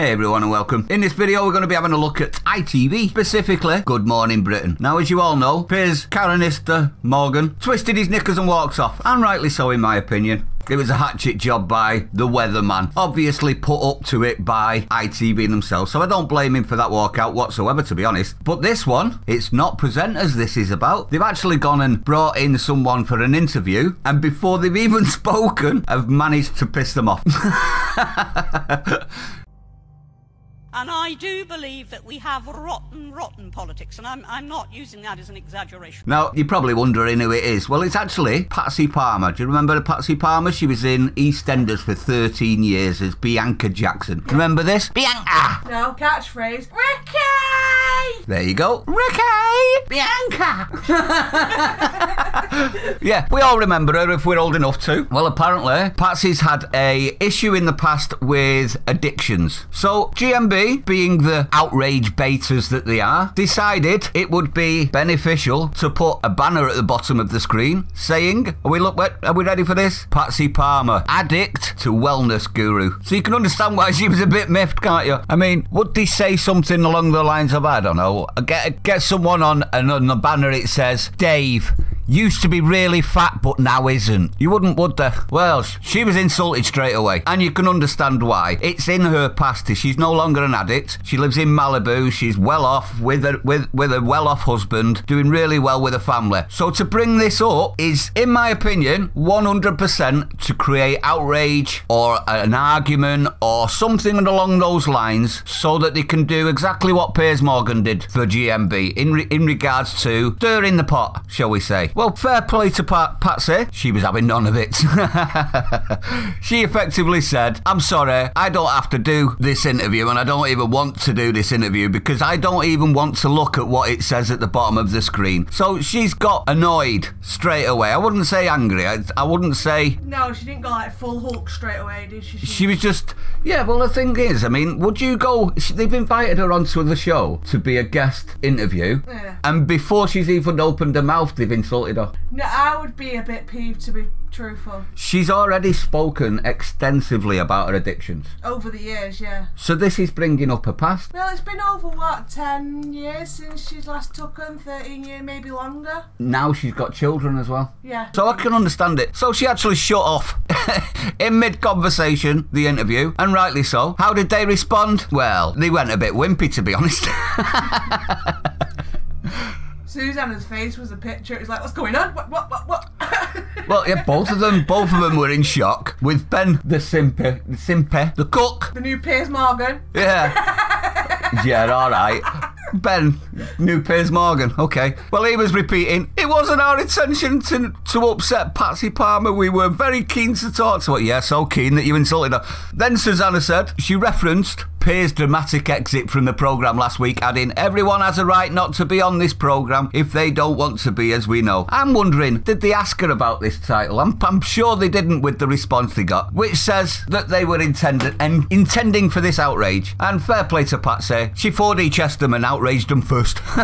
Hey everyone and welcome. In this video we're going to be having a look at ITV, specifically Good Morning Britain. Now as you all know, Piers Caranister Morgan twisted his knickers and walks off, and rightly so in my opinion. It was a hatchet job by the weatherman, obviously put up to it by ITV themselves, so I don't blame him for that walkout whatsoever, to be honest. But this one, it's not presenters this is about. They've actually gone and brought in someone for an interview, and before they've even spoken, have managed to piss them off. And I do believe that we have rotten, rotten politics, and I'm, I'm not using that as an exaggeration. Now, you're probably wondering who it is. Well, it's actually Patsy Palmer. Do you remember Patsy Palmer? She was in EastEnders for 13 years as Bianca Jackson. Remember this? Bianca! Ah! No, catchphrase. Ricky! There you go. Ricky! Bianca! yeah, we all remember her if we're old enough to. Well, apparently, Patsy's had a issue in the past with addictions. So, GMB, being the outrage betas that they are, decided it would be beneficial to put a banner at the bottom of the screen saying, are we look are we ready for this? Patsy Palmer, addict to wellness guru. So you can understand why she was a bit miffed, can't you? I mean, would they say something along the lines of, I don't know, get get someone on and on the banner it says, Dave, used to be really fat but now isn't. You wouldn't, would they? Well, she was insulted straight away, and you can understand why. It's in her past. She's no longer an addict. She lives in Malibu. She's well off with a with with a well off husband, doing really well with a family. So to bring this up is, in my opinion, 100% to create outrage or an argument or something along those lines, so that they can do exactly what Piers Morgan did for GMB in re- in regards to stirring the pot, shall we say? Well, fair play to Pat- Patsy. She was having none of it. she effectively said, I'm sorry, I don't have to do this interview and I don't even want to do this interview because I don't even want to look at what it says at the bottom of the screen. So she's got annoyed straight away. I wouldn't say angry. I, I wouldn't say. No, she didn't go like full Hulk straight away, did she? She was just, yeah, well, the thing is, I mean, would you go, they've invited her onto the show to be a guest interview, Yeah. and before she's even opened her mouth, they've insulted her. No, I would be a bit peeved to be truthful. She's already spoken extensively about her addictions. Over the years, yeah. So this is bringing up her past. Well, it's been over what ten years since she's last took them. Thirteen years, maybe longer. Now she's got children as well. Yeah. So I can understand it. So she actually shut off in mid conversation, the interview, and rightly so. How did they respond? Well, they went a bit wimpy, to be honest. Susanna's face was a picture. It was like, what's going on? What? What? What? What? well, yeah, both of them, both of them were in shock. With Ben, the simpy, the simpy, the cook. the new Piers Morgan. Yeah. yeah, all right. Ben, new Piers Morgan. Okay. Well, he was repeating, it wasn't our intention to, to upset Patsy Palmer. We were very keen to talk to her. Yeah, so keen that you insulted her. Then Susanna said, she referenced Piers' dramatic exit from the programme last week, adding, everyone has a right not to be on this programme if they don't want to be, as we know. I'm wondering, did they ask her about this title? I'm, I'm sure they didn't with the response they got, which says that they were intended and intending for this outrage. And fair play to Patsy, she 4D chessed them and outraged them first.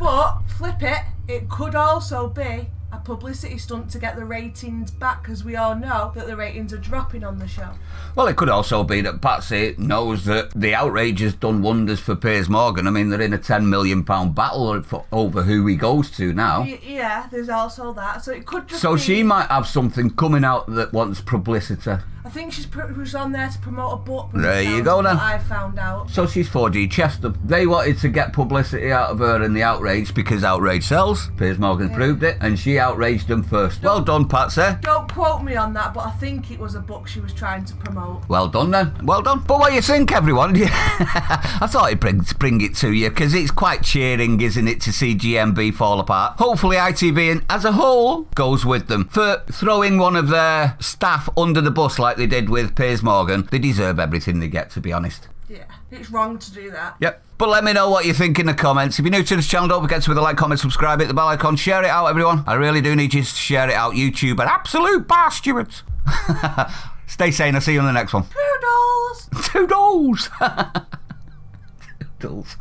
But flip it, it could also be a publicity stunt to get the ratings back, because we all know that the ratings are dropping on the show. Well, it could also be that Patsy knows that the outrage has done wonders for Piers Morgan. I mean, they're in a £10 million battle for, over who he goes to now. Yeah, there's also that. So it could just. So be, she might have something coming out that wants publicity. I think she's pr- was on there to promote a book. There you go then. I found out. So she's 4G chessed them. They wanted to get publicity out of her and the outrage because outrage sells. Piers Morgan proved it, and she outraged them first. Well done, Patsy. Don't quote me on that, but I think it was a book she was trying to promote. Well done then. Well done. But what do you think, everyone? I thought I'd bring, bring it to you because it's quite cheering, isn't it, to see GMB fall apart. Hopefully, ITV and as a whole goes with them for throwing one of their staff under the bus like they did with Piers Morgan. They deserve everything they get, to be honest. Yeah, it's wrong to do that. Yep. But let me know what you think in the comments. If you're new to this channel, don't forget to hit the like, comment, subscribe, hit the bell icon, share it out, everyone. I really do need you to share it out. YouTube and absolute bastards. Stay sane. I'll see you on the next one. Poodles! Toodles! Toodles.